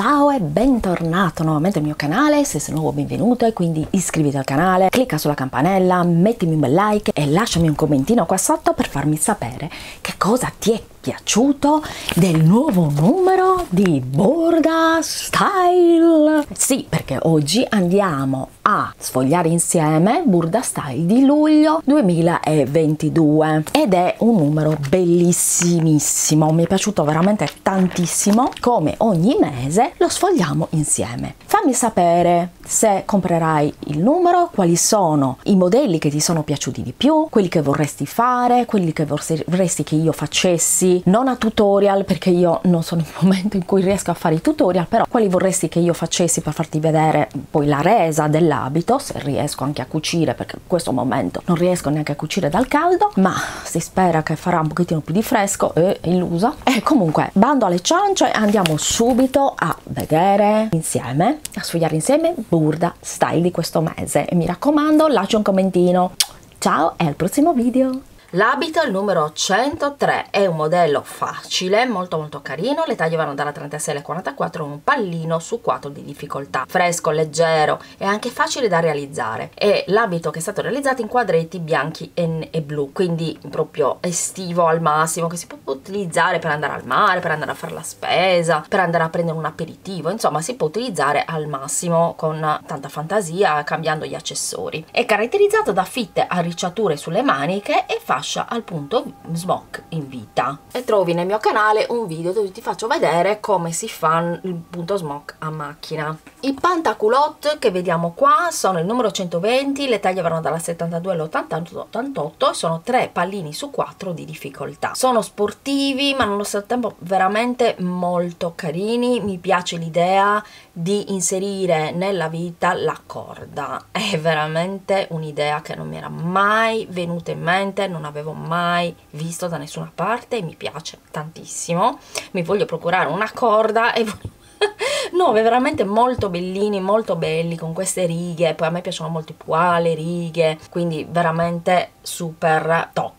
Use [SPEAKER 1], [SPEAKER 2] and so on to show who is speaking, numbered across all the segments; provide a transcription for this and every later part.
[SPEAKER 1] Ciao e bentornato nuovamente al mio canale, se sei nuovo benvenuto e quindi iscriviti al canale, clicca sulla campanella, mettimi un bel like e lasciami un commentino qua sotto per farmi sapere che cosa ti è piaciuto del nuovo numero di Borda Style. Sì, perché oggi andiamo a sfogliare insieme Burda Style di luglio 2022 ed è un numero bellissimissimo, mi è piaciuto veramente tantissimo, come ogni mese lo sfogliamo insieme. Fammi sapere se comprerai il numero, quali sono i modelli che ti sono piaciuti di più, quelli che vorresti fare, quelli che vorresti che io facessi, non a tutorial perché io non sono in un momento in cui riesco a fare i tutorial, però quali vorresti che io facessi per farti vedere poi la resa dell'abito, se riesco anche a cucire perché in questo momento non riesco neanche a cucire dal caldo, ma si spera che farà un pochettino più di fresco e illusa. E comunque, bando alle ciance, andiamo subito a vedere insieme, a sfogliare insieme Burda Style di questo mese e mi raccomando lascia un commentino. Ciao e al prossimo video!
[SPEAKER 2] L'abito numero 103, è un modello facile, molto molto carino, le taglie vanno dalla 36 alla 44, un pallino su 4 di difficoltà, fresco, leggero e anche facile da realizzare. È l'abito che è stato realizzato in quadretti bianchi e, e, blu, quindi proprio estivo al massimo, che si può utilizzare per andare al mare, per andare a fare la spesa, per andare a prendere un aperitivo, insomma si può utilizzare al massimo con tanta fantasia, cambiando gli accessori. È caratterizzato da fitte arricciature sulle maniche e fa fascia al punto smock in vita. E trovi nel mio canale un video dove ti faccio vedere come si fa il punto smock a macchina. I pantaculotte che vediamo qua sono il numero 120 le taglie vanno dalla 72 all'88 e sono tre pallini su 4 di difficoltà. Sono sportivi ma nello stesso tempo veramente molto carini. Mi piace l'idea di inserire nella vita la corda. È veramente un'idea che non mi era mai venuta in mente non avevo mai visto da nessuna parte e mi piace tantissimo. Mi voglio procurare una corda e voglio no, veramente molto bellini, molto belli con queste righe, poi a me piacciono molto i poale, righe, quindi veramente super top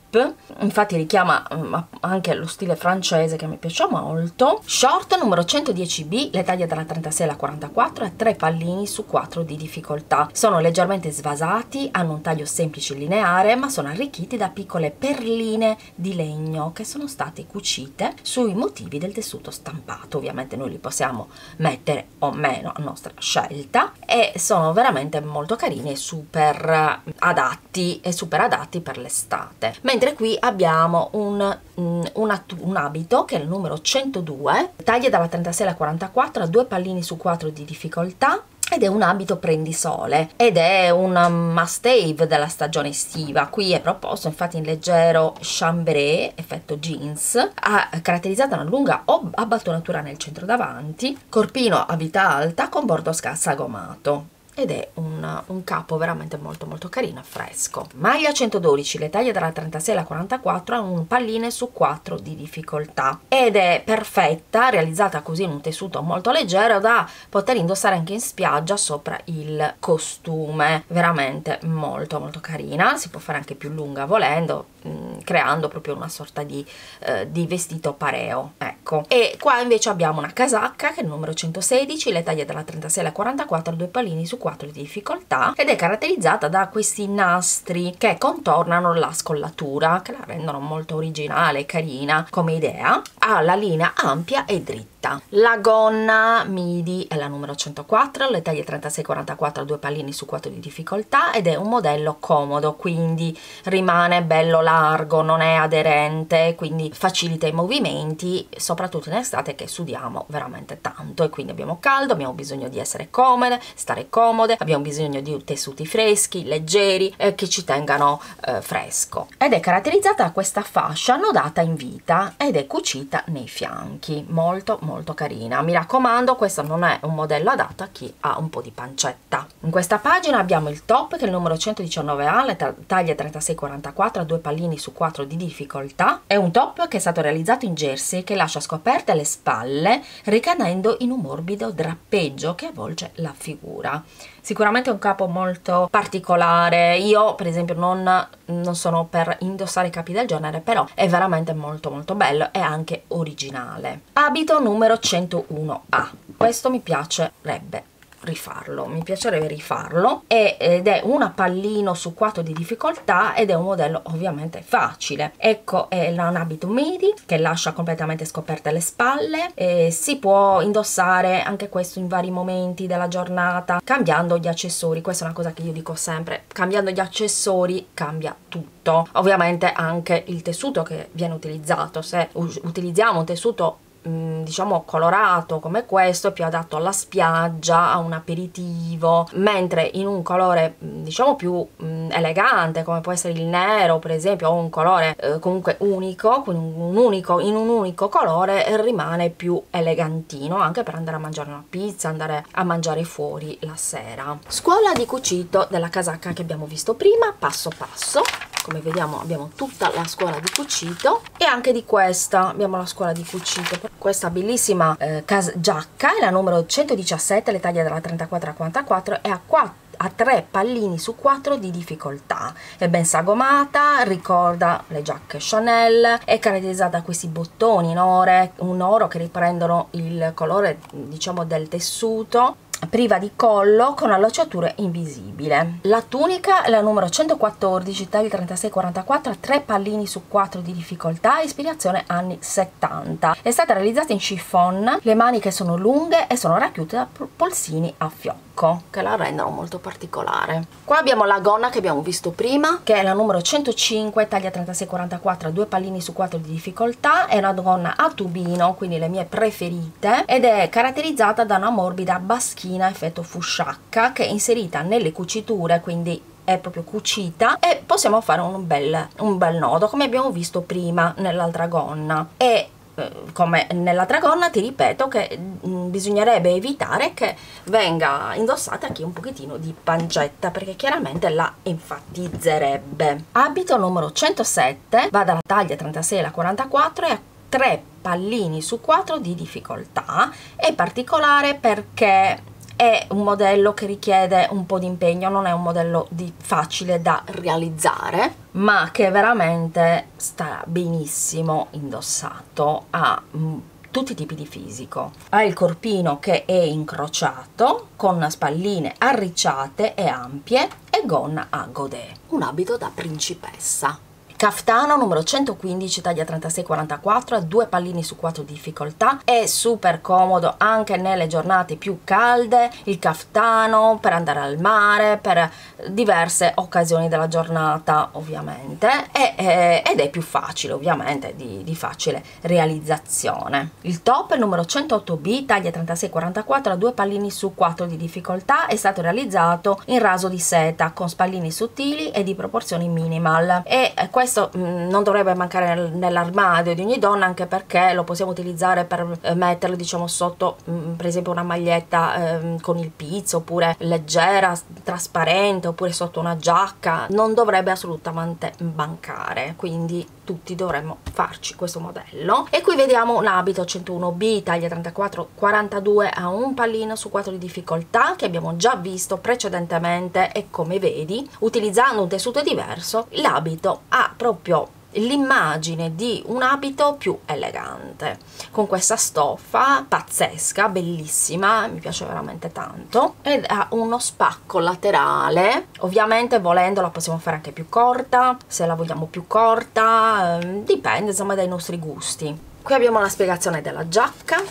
[SPEAKER 2] infatti richiama mm, anche lo stile francese che mi piace molto. Short numero 110b le taglie dalla 36 alla 44 e 3 pallini su 4 di difficoltà. Sono leggermente svasati hanno un taglio semplice e lineare ma sono arricchiti da piccole perline di legno che sono state cucite sui motivi del tessuto stampato. Ovviamente noi li possiamo mettere o meno a nostra scelta e sono veramente molto carini e super adatti e super adatti per l'estate qui abbiamo un, un, un, un, abito che è il numero 102 taglie dalla 36 alla 44 a due pallini su 4 di difficoltà ed è un abito prendisole ed è un must have della stagione estiva. Qui è proposto infatti in leggero chambray effetto jeans ha caratterizzata una lunga abbatonatura nel centro davanti corpino a vita alta con bordo scassa gomato ed è un, un, capo veramente molto molto carino e fresco. Maglia 112 le taglie dalla 36 alla 44 ha un palline su 4 di difficoltà ed è perfetta realizzata così in un tessuto molto leggero da poter indossare anche in spiaggia sopra il costume. Veramente molto molto carina si può fare anche più lunga volendo mm, creando proprio una sorta di, eh, di vestito pareo ecco. E qua invece abbiamo una casacca che è il numero 116 le taglie dalla 36 alla 44 due pallini su 4 4 di difficoltà ed è caratterizzata da questi nastri che contornano la scollatura che la rendono molto originale e carina come idea. Ha la linea ampia e dritta scritta. La gonna midi è la numero 104, le taglie 36-44 due pallini su 4 di difficoltà ed è un modello comodo, quindi rimane bello largo, non è aderente, quindi facilita i movimenti, soprattutto in estate che sudiamo veramente tanto e quindi abbiamo caldo, abbiamo bisogno di essere comode, stare comode, abbiamo bisogno di tessuti freschi, leggeri, eh, che ci tengano eh, fresco. Ed è caratterizzata questa fascia annodata in vita ed è cucita nei fianchi, molto molto molto carina. Mi raccomando questo non è un modello adatto a chi ha un po' di pancetta. In questa pagina abbiamo il top che è il numero 119A le taglie 36-44 a due pallini su 4 di difficoltà. È un top che è stato realizzato in jersey che lascia scoperte le spalle ricadendo in un morbido drappeggio che avvolge la figura. Sicuramente è un capo molto particolare. Io per esempio non, non sono per indossare capi del genere però è veramente molto molto bello e anche originale. Abito numero numero 101A questo mi piacerebbe rifarlo mi piacerebbe rifarlo ed è una pallino su 4 di difficoltà ed è un modello ovviamente facile. Ecco è un abito midi che lascia completamente scoperte le spalle e si può indossare anche questo in vari momenti della giornata cambiando gli accessori. Questa è una cosa che io dico sempre cambiando gli accessori cambia tutto. Ovviamente anche il tessuto che viene utilizzato se utilizziamo un tessuto diciamo colorato come questo più adatto alla spiaggia a un aperitivo mentre in un colore mm, diciamo più mm, elegante come può essere il nero per esempio o un colore eh, comunque unico, un unico in un unico colore rimane più elegantino anche per andare a mangiare una pizza andare a mangiare fuori la sera. Scuola di cucito della casacca che abbiamo visto prima passo passo come vediamo abbiamo tutta la scuola di cucito e anche di questa. Abbiamo la scuola di cucito. Questa bellissima eh, giacca è la numero 117 le taglie dalla 34 a 44 e a 4 a 3 pallini su 4 di difficoltà. È ben sagomata ricorda le giacche Chanel è caratterizzata da questi bottoni in oro, un oro che riprendono il colore diciamo del tessuto priva di collo con allacciature invisibile. La tunica è la numero 114, tagli 36-44, 3 pallini su 4 di difficoltà, ispirazione anni 70. È stata realizzata in chiffon, le maniche sono lunghe e sono racchiute da polsini a fiocco che la rendono molto particolare. Qua abbiamo la gonna che abbiamo visto prima, che è la numero 105, taglia 36-44, 2 pallini su 4 di difficoltà, è una gonna a tubino, quindi le mie preferite, ed è caratterizzata da una morbida baschina macchina effetto fusciacca che è inserita nelle cuciture quindi è proprio cucita e possiamo fare un bel, un bel nodo come abbiamo visto prima nell'altra gonna. E eh, come nell'altra gonna ti ripeto che mm, bisognerebbe evitare che venga indossata qui un pochettino di pancetta perché chiaramente la enfatizzerebbe. Abito numero 107 va dalla taglia 36 alla 44 e a 3 pallini su 4 di difficoltà è particolare perché è un modello che richiede un po' di impegno, non è un modello di facile da realizzare, ma che veramente sta benissimo indossato a mm, tutti i tipi di fisico. Ha il corpino che è incrociato con spalline arricciate e ampie e gonna a godè. Un abito da principessa. Caftano numero 115 taglia 36-44 a due pallini su 4 di difficoltà. È super comodo anche nelle giornate più calde. Il caftano per andare al mare per diverse occasioni della giornata ovviamente. E, eh, ed è più facile ovviamente di, di facile realizzazione. Il top numero 108b taglia 36-44 a due pallini su 4 di difficoltà. È stato realizzato in raso di seta con spallini sottili e di proporzioni minimal. E eh, questo questo mh, mm, non dovrebbe mancare nel, nell'armadio di ogni donna anche perché lo possiamo utilizzare per eh, metterlo diciamo sotto mh, mm, per esempio una maglietta eh, con il pizzo oppure leggera, trasparente oppure sotto una giacca. Non dovrebbe assolutamente mancare. Quindi tutti dovremmo farci questo modello. E qui vediamo un abito 101b taglia 34 42 a un pallino su 4 di difficoltà che abbiamo già visto precedentemente e come vedi utilizzando un tessuto diverso l'abito ha proprio l'immagine di un abito più elegante con questa stoffa pazzesca bellissima mi piace veramente tanto ed ha uno spacco laterale. Ovviamente volendo la possiamo fare anche più corta se la vogliamo più corta eh, dipende insomma dai nostri gusti qui abbiamo la spiegazione della giacca.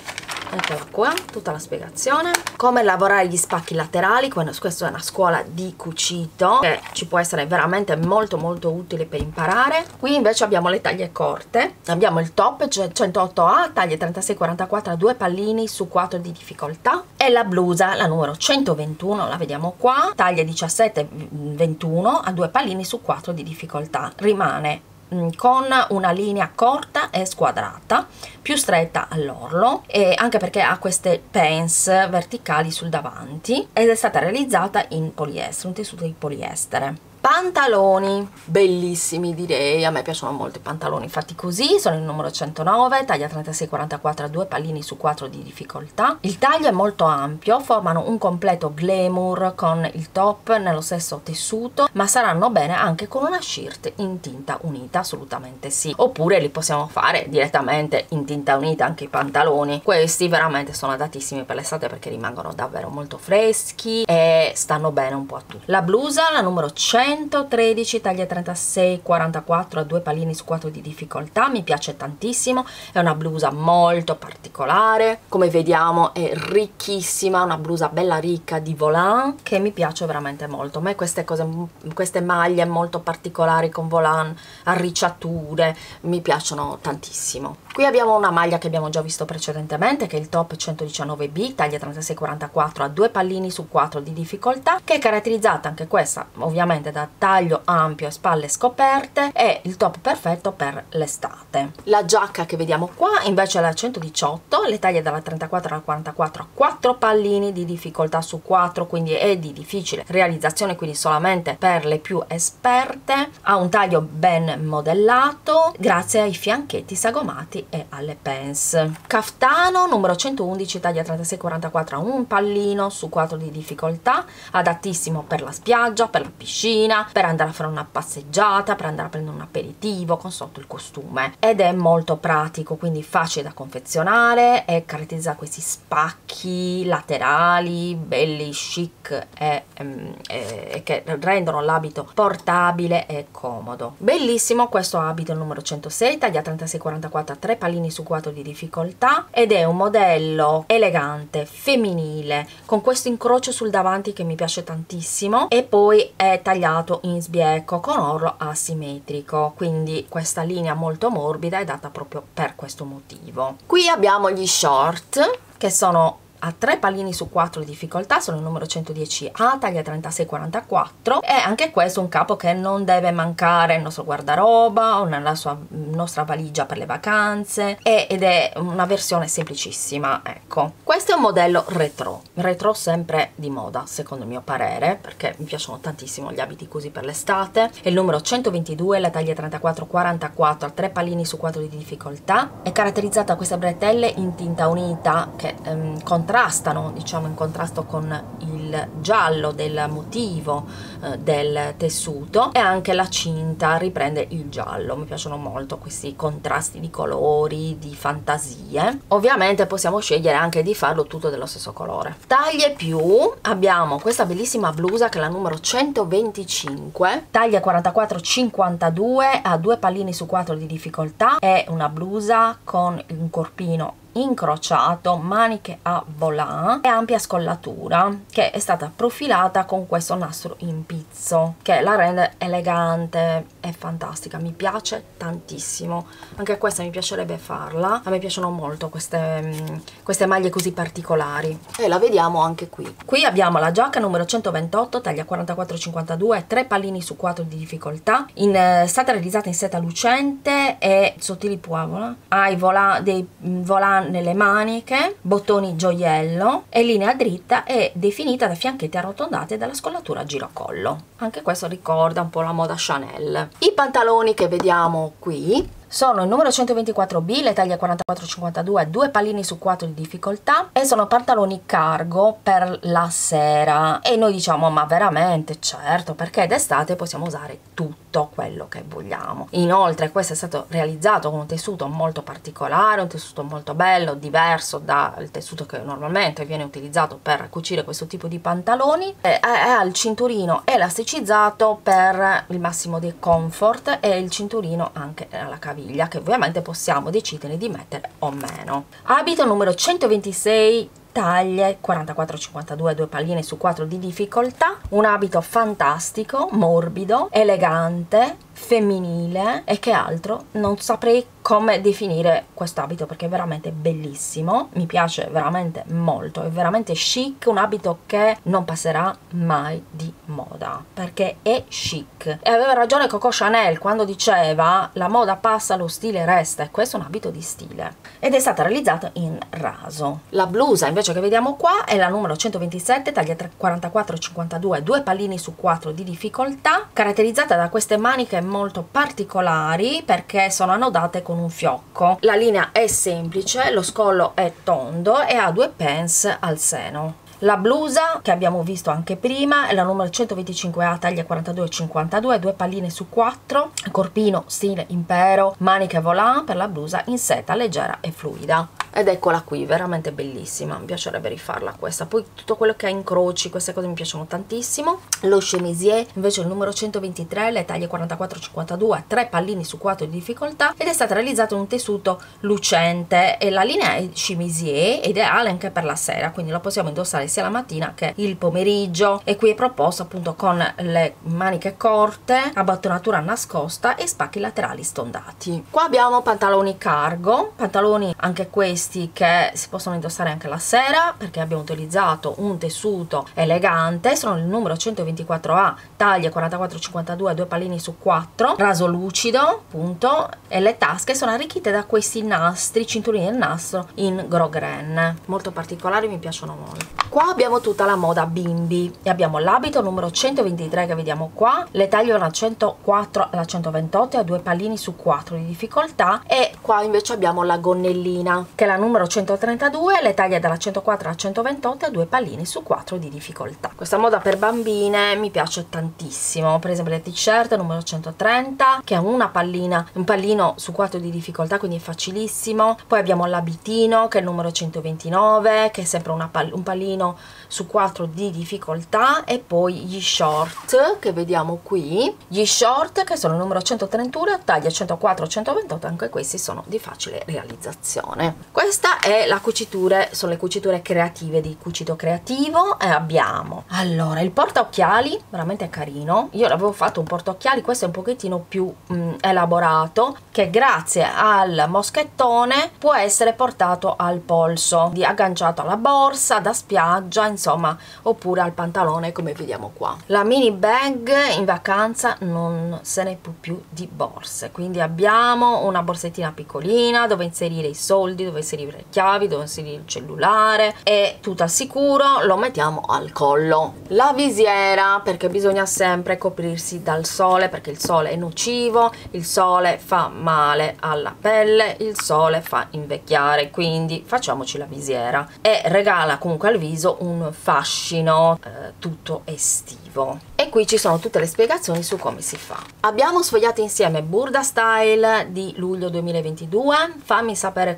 [SPEAKER 2] Eccola qua tutta la spiegazione. Come lavorare gli spacchi laterali questa è una scuola di cucito che ci può essere veramente molto molto utile per imparare. Qui invece abbiamo le taglie corte. Abbiamo il top 108A taglie 36-44 a due pallini su 4 di difficoltà. E la blusa la numero 121 la vediamo qua. Taglia 17-21 a due pallini su 4 di difficoltà. Rimane Mm, con una linea corta e squadrata più stretta all'orlo e anche perché ha queste pens verticali sul davanti ed è stata realizzata in poliestere un tessuto di poliestere pantaloni bellissimi direi. A me piacciono molto i pantaloni fatti così sono il numero 109 taglia 36-44 a due pallini su 4 di difficoltà. Il taglio è molto ampio formano un completo glamour con il top nello stesso tessuto ma saranno bene anche con una shirt in tinta unita assolutamente sì. Oppure li possiamo fare direttamente in tinta unita anche i pantaloni. Questi veramente sono adattissimi per l'estate perché rimangono davvero molto freschi e stanno bene un po' a tutti. La blusa la numero 100 113 taglia 36 44 a due pallini su 4 di difficoltà mi piace tantissimo è una blusa molto particolare come vediamo è ricchissima una blusa bella ricca di volant che mi piace veramente molto. A me queste cose queste maglie molto particolari con volant arricciature mi piacciono tantissimo. Qui abbiamo una maglia che abbiamo già visto precedentemente che è il top 119b taglia 36 44 a due pallini su 4 di difficoltà che è caratterizzata anche questa ovviamente da da taglio ampio e spalle scoperte è il top perfetto per l'estate. La giacca che vediamo qua invece è la 118 le taglie dalla 34 alla 44 a 4 pallini di difficoltà su 4 quindi è di difficile realizzazione quindi solamente per le più esperte. Ha un taglio ben modellato grazie ai fianchetti sagomati e alle pens. Caftano numero 111 taglia 36 44 a un pallino su 4 di difficoltà adattissimo per la spiaggia per la piscina mattina per andare a fare una passeggiata, per andare a prendere un aperitivo con sotto il costume ed è molto pratico, quindi facile da confezionare e caratterizza questi spacchi laterali belli chic e, e, e che rendono l'abito portabile e comodo. Bellissimo questo abito numero 106, taglia 36-44 a 3 pallini su 4 di difficoltà ed è un modello elegante, femminile, con questo incrocio sul davanti che mi piace tantissimo e poi è tagliato lavorato in sbiecco con orlo asimmetrico quindi questa linea molto morbida è data proprio per questo motivo. Qui abbiamo gli short che sono a 3 pallini su 4 di difficoltà, sono il numero 110A, taglia 36-44 e anche questo è un capo che non deve mancare nel nostro guardaroba o nella sua, nostra valigia per le vacanze ed è una versione semplicissima, ecco. Questo è un modello retro, retro sempre di moda secondo il mio parere perché mi piacciono tantissimo gli abiti così per l'estate, è il numero 122, la taglia 34-44 a 3 pallini su 4 di difficoltà, è caratterizzata questa bretelle in tinta unita che ehm, con contrastano, diciamo in contrasto con il giallo del motivo eh, del tessuto e anche la cinta riprende il giallo. Mi piacciono molto questi contrasti di colori, di fantasie. Ovviamente possiamo scegliere anche di farlo tutto dello stesso colore. Taglie più, abbiamo questa bellissima blusa che è la numero 125, taglia 44-52 a due pallini su 4 di difficoltà, è una blusa con un corpino incrociato, maniche a volant e ampia scollatura che è stata profilata con questo nastro in pizzo che la rende elegante e fantastica, mi piace tantissimo, anche questa mi piacerebbe farla, a me piacciono molto queste, mm, queste maglie così particolari. E la vediamo anche qui. Qui abbiamo la giacca numero 128, taglia 44-52, 3 pallini su 4 di difficoltà, in, è eh, stata realizzata in seta lucente e sottili poavola, ha i vola, dei mm, volanti nelle maniche, bottoni gioiello e linea dritta e definita da fianchetti arrotondati e dalla scollatura a girocollo. Anche questo ricorda un po' la moda Chanel. I pantaloni che vediamo qui sono il numero 124B, le taglie 44-52, due pallini su 4 di difficoltà e sono pantaloni cargo per la sera. E noi diciamo ma veramente? Certo perché d'estate possiamo usare tutto quello che vogliamo. Inoltre questo è stato realizzato con un tessuto molto particolare un tessuto molto bello diverso dal tessuto che normalmente viene utilizzato per cucire questo tipo di pantaloni. E ha il cinturino elasticizzato per il massimo di comfort e il cinturino anche alla caviglia caviglia che ovviamente possiamo decidere di mettere o meno. Abito numero 126 taglie 44-52 due palline su 4 di difficoltà un abito fantastico morbido elegante femminile e che altro non saprei come definire questo abito perché è veramente bellissimo mi piace veramente molto è veramente chic un abito che non passerà mai di moda perché è chic. E aveva ragione Coco Chanel quando diceva la moda passa lo stile resta e questo è un abito di stile. Ed è stata realizzata in raso. La blusa invece che vediamo qua è la numero 127 taglia 44 52 due pallini su 4 di difficoltà caratterizzata da queste maniche molto particolari perché sono annodate con un fiocco. La linea è semplice lo scollo è tondo e ha due pence al seno la blusa che abbiamo visto anche prima è la numero 125A taglia 42-52, due palline su 4, corpino stile impero, maniche volant per la blusa in seta leggera e fluida. Ed eccola qui veramente bellissima mi piacerebbe rifarla questa. Poi tutto quello che ha incroci queste cose mi piacciono tantissimo. Lo chemisier invece il numero 123 le taglie 44-52 3 pallini su 4 di difficoltà ed è stata realizzata in un tessuto lucente. E la linea è chemisier ideale anche per la sera quindi lo possiamo indossare sia la mattina che il pomeriggio. E qui è proposto appunto con le maniche corte abbottonatura nascosta e spacchi laterali stondati. Qua abbiamo pantaloni cargo pantaloni anche questi questi che si possono indossare anche la sera perché abbiamo utilizzato un tessuto elegante. Sono il numero 124A taglia 44-52 due pallini su 4 raso lucido appunto e le tasche sono arricchite da questi nastri cinturini del nastro in grogren molto particolari mi piacciono molto qua abbiamo tutta la moda bimbi e abbiamo l'abito numero 123 che vediamo qua le taglie da 104 alla 128 a due pallini su 4 di difficoltà e qua invece abbiamo la gonnellina che la numero 132 le taglie dalla 104 alla 128 e due pallini su 4 di difficoltà. Questa moda per bambine mi piace tantissimo per esempio le t-shirt numero 130 che ha una pallina un pallino su 4 di difficoltà quindi è facilissimo. Poi abbiamo l'abitino che è il numero 129 che è sempre pal un pallino know su 4 di difficoltà e poi gli short che vediamo qui. Gli short che sono il numero 131 taglia 104 128 anche questi sono di facile realizzazione. Questa è la cucitura sono le cuciture creative di cucito creativo e abbiamo. Allora il porta occhiali veramente carino. Io l'avevo fatto un porta occhiali questo è un pochettino più mh, mm, elaborato che grazie al moschettone può essere portato al polso di agganciato alla borsa da spiaggia insomma oppure al pantalone come vediamo qua. La mini bag in vacanza non se ne può più di borse. Quindi abbiamo una borsettina piccolina dove inserire i soldi dove inserire le chiavi, dove inserire il cellulare e tutto al sicuro lo mettiamo al collo. La visiera perché bisogna sempre coprirsi dal sole perché il sole è nocivo, il sole fa male alla pelle, il sole fa invecchiare, quindi facciamoci la visiera. E regala comunque al viso un fascino eh, tutto estivo e qui ci sono tutte le spiegazioni su come si fa. Abbiamo sfogliato insieme Burda Style di luglio 2022, fammi sapere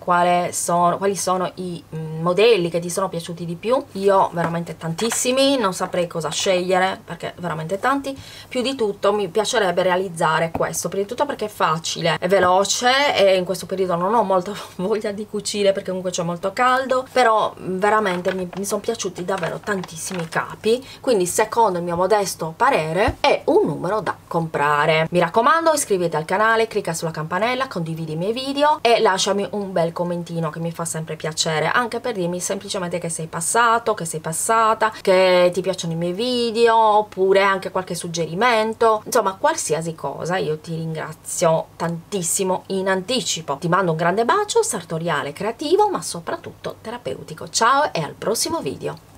[SPEAKER 2] sono, quali sono i mm, modelli che ti sono piaciuti di più, io veramente tantissimi, non saprei cosa scegliere perché veramente tanti, più di tutto mi piacerebbe realizzare questo, prima di tutto perché è facile, è veloce e in questo periodo non ho molta voglia di cucire perché comunque c'è molto caldo, però veramente mi, mi sono piaciuti davvero tantissimi capi, quindi secondo il mio modesto parere è un numero da comprare. Mi raccomando iscriviti al canale, clicca sulla campanella, condividi i miei video e lasciami un bel commentino che mi fa sempre piacere anche per dirmi semplicemente che sei passato, che sei passata, che ti piacciono i miei video oppure anche qualche suggerimento, insomma qualsiasi cosa io ti ringrazio tantissimo in anticipo. Ti mando un grande bacio sartoriale creativo ma soprattutto terapeutico. Ciao e al prossimo video.